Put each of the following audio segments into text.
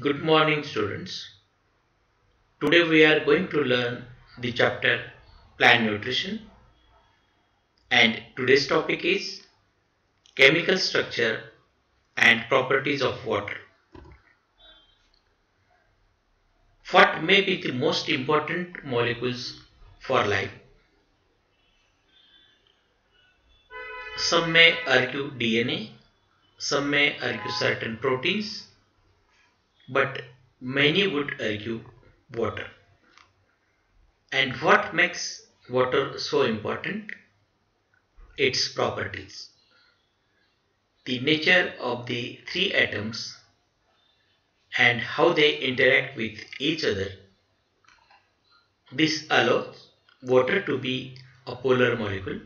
Good morning students. Today we are going to learn the chapter plant nutrition and today's topic is chemical structure and properties of water. What may be the most important molecules for life? Some may argue DNA, some may argue certain proteins but many would argue water. And what makes water so important? Its properties. The nature of the three atoms and how they interact with each other. This allows water to be a polar molecule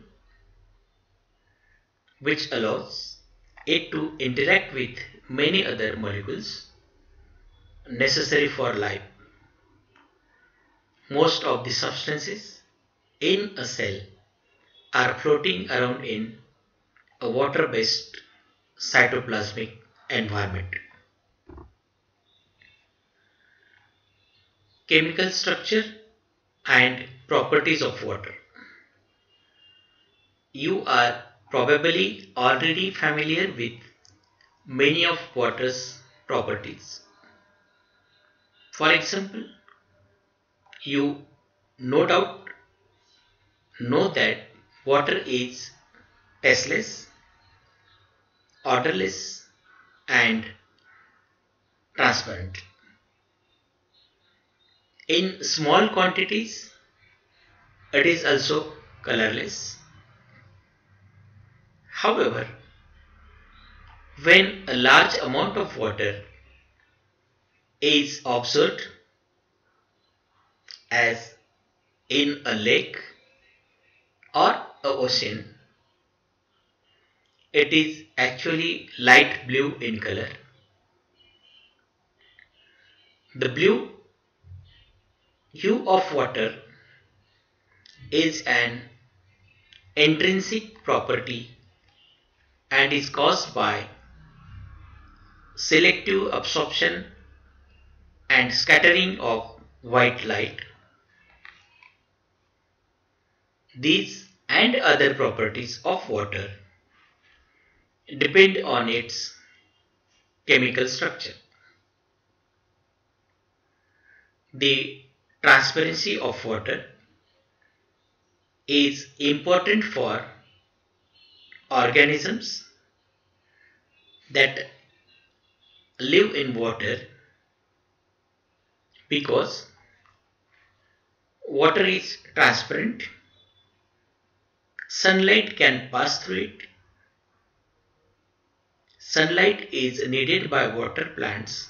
which allows it to interact with many other molecules necessary for life. Most of the substances in a cell are floating around in a water-based cytoplasmic environment. Chemical structure and properties of water. You are probably already familiar with many of water's properties. For example, you no doubt know that water is tasteless, odorless and transparent. In small quantities, it is also colorless. However, when a large amount of water is observed as in a lake or a ocean. It is actually light blue in color. The blue hue of water is an intrinsic property and is caused by selective absorption and scattering of white light. These and other properties of water depend on its chemical structure. The transparency of water is important for organisms that live in water because water is transparent, sunlight can pass through it. Sunlight is needed by water plants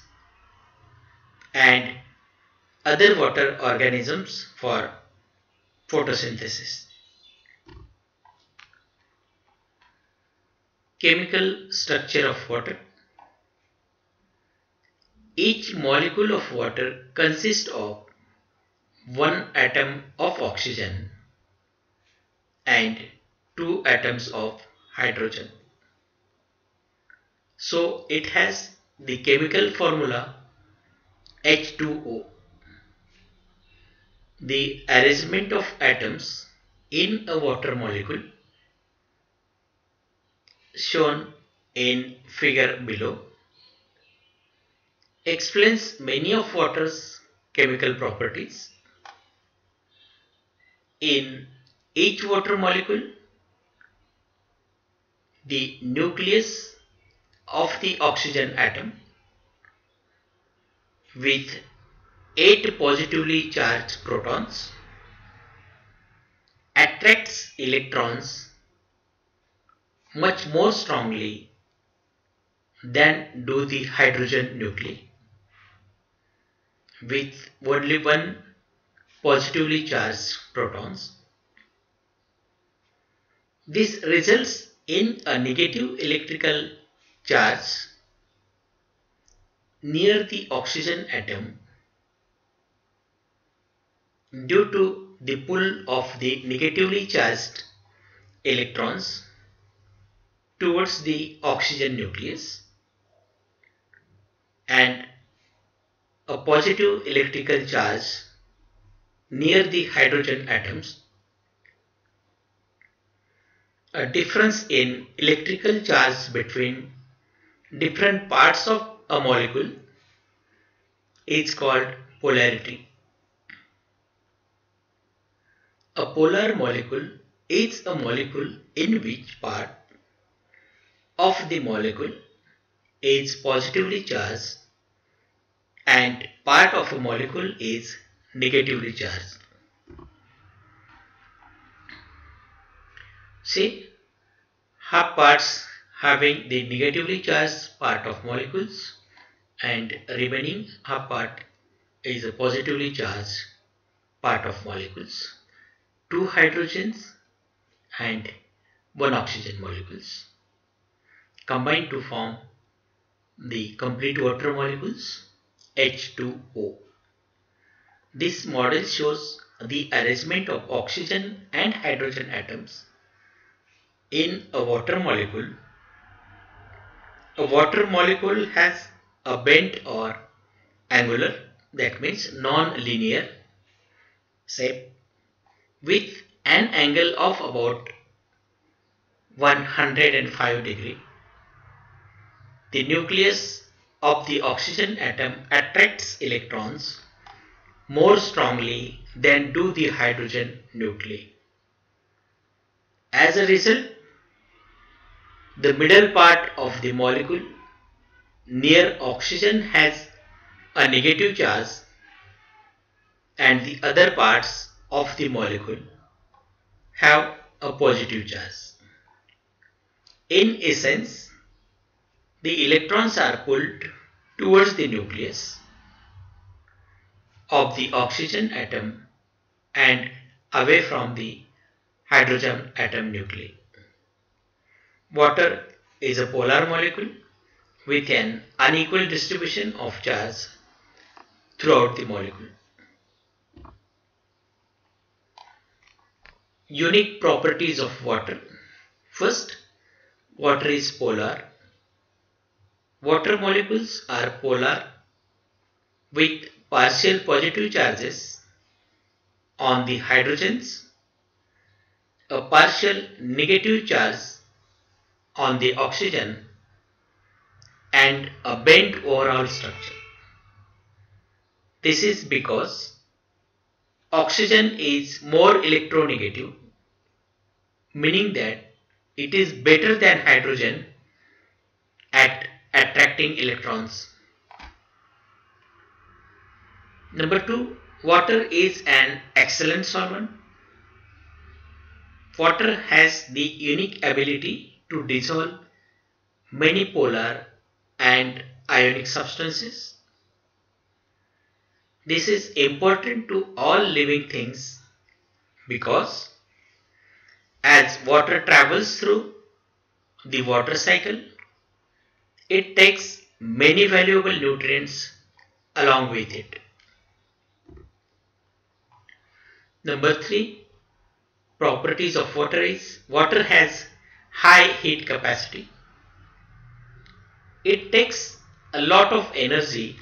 and other water organisms for photosynthesis. Chemical structure of water each molecule of water consists of one atom of oxygen and two atoms of hydrogen. So it has the chemical formula H2O. The arrangement of atoms in a water molecule shown in figure below explains many of water's chemical properties. In each water molecule, the nucleus of the oxygen atom with 8 positively charged protons attracts electrons much more strongly than do the hydrogen nuclei with only one positively charged protons. This results in a negative electrical charge near the oxygen atom due to the pull of the negatively charged electrons towards the oxygen nucleus and a positive electrical charge near the hydrogen atoms. A difference in electrical charge between different parts of a molecule is called polarity. A polar molecule is a molecule in which part of the molecule is positively charged and part of a molecule is negatively charged. See, half parts having the negatively charged part of molecules and remaining half part is a positively charged part of molecules. Two hydrogens and one oxygen molecules combine to form the complete water molecules H2O. This model shows the arrangement of oxygen and hydrogen atoms in a water molecule. A water molecule has a bent or angular that means non-linear shape with an angle of about 105 degree. The nucleus of the oxygen atom attracts electrons more strongly than do the hydrogen nuclei. As a result, the middle part of the molecule near oxygen has a negative charge and the other parts of the molecule have a positive charge. In essence, the electrons are pulled towards the nucleus of the oxygen atom and away from the hydrogen atom nuclei. Water is a polar molecule with an unequal distribution of charge throughout the molecule. Unique properties of water. First, water is polar Water molecules are polar with partial positive charges on the hydrogens, a partial negative charge on the oxygen and a bent overall structure. This is because oxygen is more electronegative meaning that it is better than hydrogen attracting electrons. Number two, water is an excellent solvent. Water has the unique ability to dissolve many polar and ionic substances. This is important to all living things because as water travels through the water cycle, it takes many valuable nutrients along with it. Number three, properties of water is water has high heat capacity. It takes a lot of energy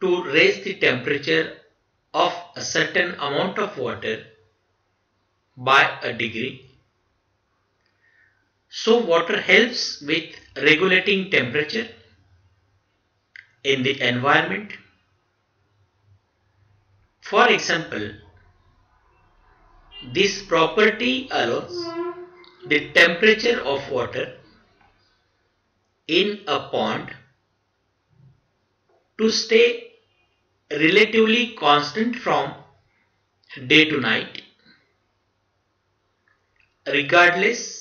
to raise the temperature of a certain amount of water by a degree so water helps with regulating temperature in the environment. For example, this property allows the temperature of water in a pond to stay relatively constant from day to night regardless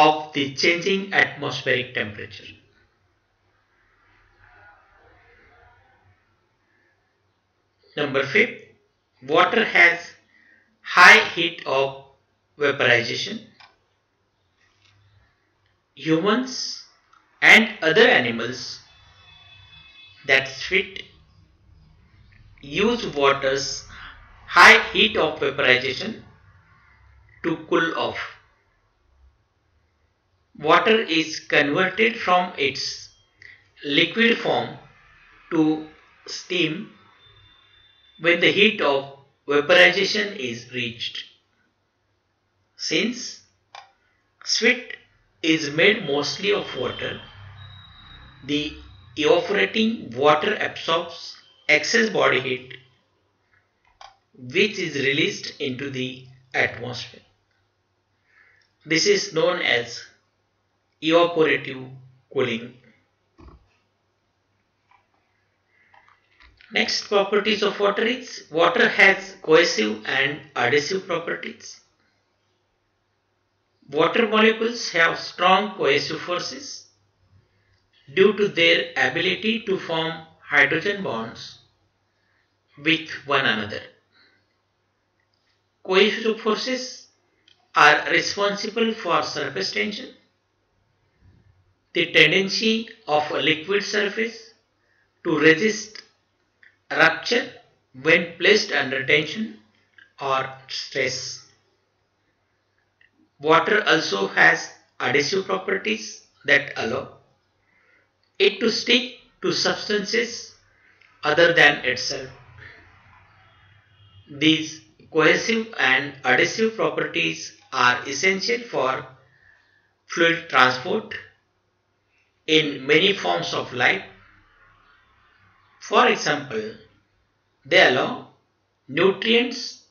of the changing atmospheric temperature. Number 5. Water has high heat of vaporization. Humans and other animals that fit use water's high heat of vaporization to cool off water is converted from its liquid form to steam when the heat of vaporization is reached. Since sweat is made mostly of water, the evaporating water absorbs excess body heat which is released into the atmosphere. This is known as evaporative cooling. Next properties of water is water has cohesive and adhesive properties. Water molecules have strong cohesive forces due to their ability to form hydrogen bonds with one another. Cohesive forces are responsible for surface tension, the tendency of a liquid surface to resist rupture when placed under tension or stress. Water also has adhesive properties that allow it to stick to substances other than itself. These cohesive and adhesive properties are essential for fluid transport in many forms of life for example, they allow nutrients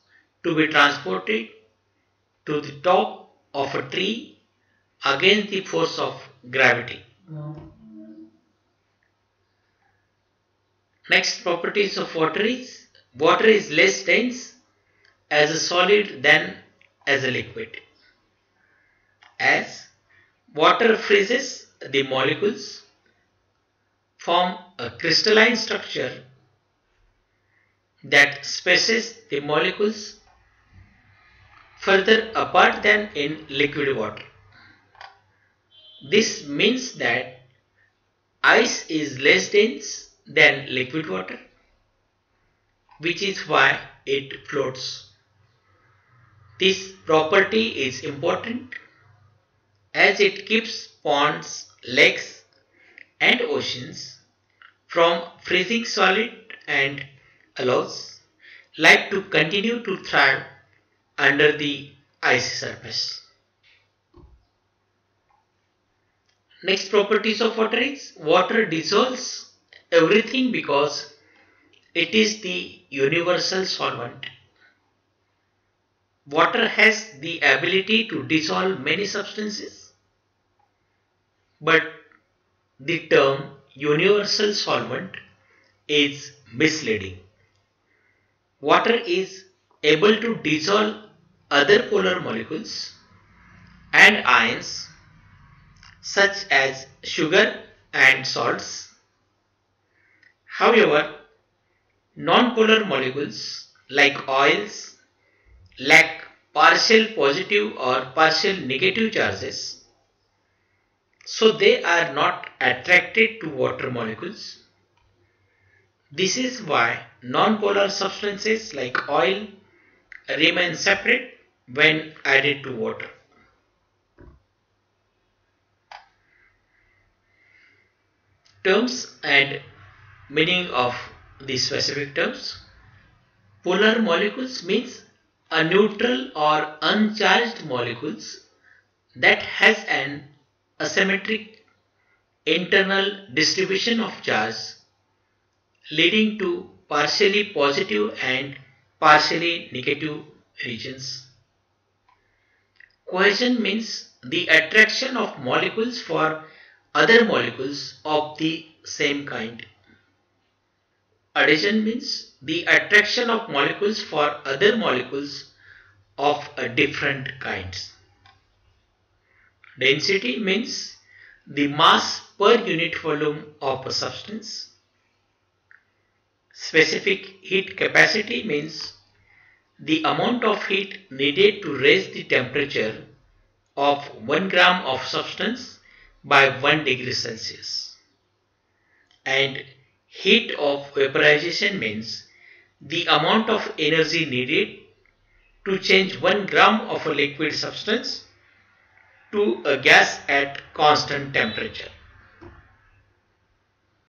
to be transported to the top of a tree against the force of gravity. Next properties of water is water is less dense as a solid than as a liquid. As water freezes the molecules form a crystalline structure that spaces the molecules further apart than in liquid water. This means that ice is less dense than liquid water which is why it floats. This property is important as it keeps ponds, lakes and oceans from freezing solid and allows life to continue to thrive under the icy surface. Next properties of water is water dissolves everything because it is the universal solvent. Water has the ability to dissolve many substances but the term universal solvent is misleading. Water is able to dissolve other polar molecules and ions such as sugar and salts. However, non-polar molecules like oils lack partial positive or partial negative charges so they are not attracted to water molecules. This is why non-polar substances like oil remain separate when added to water. Terms and meaning of these specific terms. Polar molecules means a neutral or uncharged molecules that has an asymmetric internal distribution of charge leading to partially positive and partially negative regions. Cohesion means the attraction of molecules for other molecules of the same kind. Adhesion means the attraction of molecules for other molecules of different kinds. Density means the mass per unit volume of a substance. Specific heat capacity means the amount of heat needed to raise the temperature of 1 gram of substance by 1 degree Celsius. And heat of vaporization means the amount of energy needed to change 1 gram of a liquid substance to a gas at constant temperature.